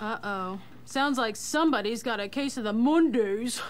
Uh oh. Sounds like somebody's got a case of the Mundus.